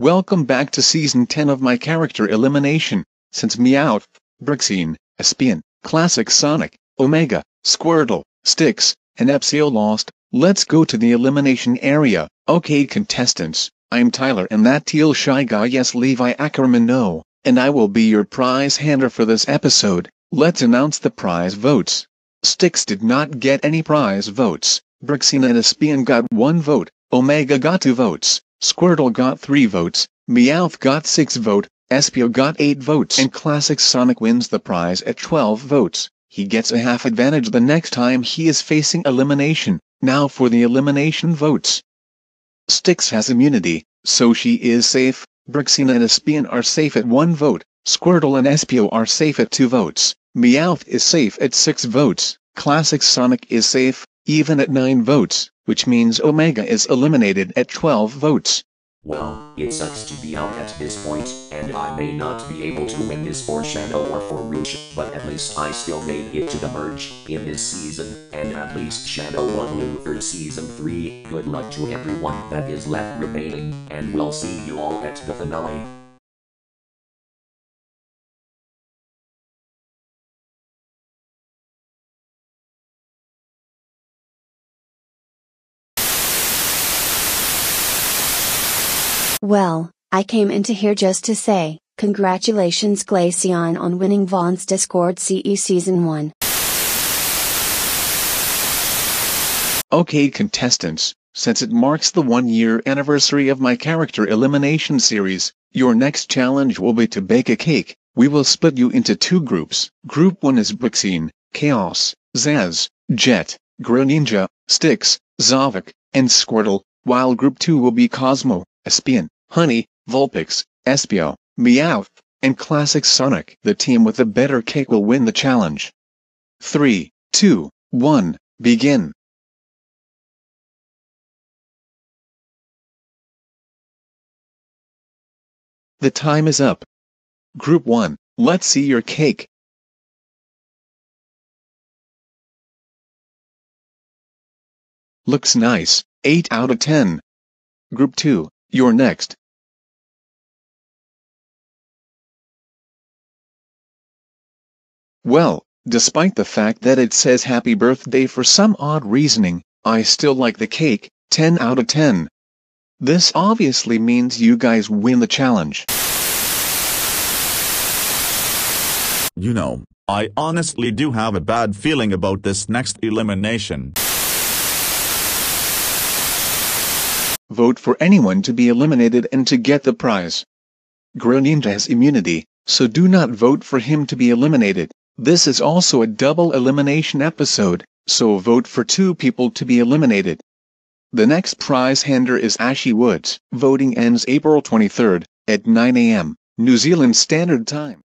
Welcome back to season 10 of my character elimination. Since Meowth, Braixen, Espeon, Classic Sonic, Omega, Squirtle, Sticks, and Espio lost, let's go to the elimination area. Okay contestants, I'm Tyler and that teal shy guy yes Levi Ackerman no, and I will be your prize hander for this episode. Let's announce the prize votes. Sticks did not get any prize votes, Braixen and Espeon got one vote, Omega got two votes, Squirtle got 3 votes, Meowth got 6 vote, Espio got 8 votes and Classic Sonic wins the prize at 12 votes. He gets a half advantage the next time he is facing elimination. Now for the elimination votes. Sticks has immunity, so she is safe. Braixen and Espeon are safe at 1 vote. Squirtle and Espio are safe at 2 votes. Meowth is safe at 6 votes. Classic Sonic is safe, even at 9 votes which means Omega is eliminated at 12 votes. Well, it sucks to be out at this point, and I may not be able to win this for Shadow or for Rouge, but at least I still made it to the merge in this season, and at least Shadow won Luther season 3. Good luck to everyone that is left remaining, and we'll see you all at the finale. Well, I came into here just to say, congratulations Glaceon on winning Vaughan's Discord CE Season 1. Okay contestants, since it marks the one year anniversary of my character elimination series, your next challenge will be to bake a cake. We will split you into two groups. Group 1 is Braixen, Chaos, Zaz, Jet, Greninja, Sticks, Zavok, and Squirtle, while Group 2 will be Cosmo, Espeon, Honey, Vulpix, Espio, Meowth, and Classic Sonic. The team with the better cake will win the challenge. 3, 2, 1, begin. The time is up. Group 1, let's see your cake. Looks nice, 8 out of 10. Group 2, you're next. Well, despite the fact that it says happy birthday for some odd reasoning, I still like the cake, 10 out of 10. This obviously means you guys win the challenge. You know, I honestly do have a bad feeling about this next elimination. Vote for anyone to be eliminated and to get the prize. Greninja has immunity, so do not vote for him to be eliminated. This is also a double elimination episode, so vote for two people to be eliminated. The next prize hander is Ashy Woods. Voting ends April 23rd at 9 a.m. New Zealand Standard Time.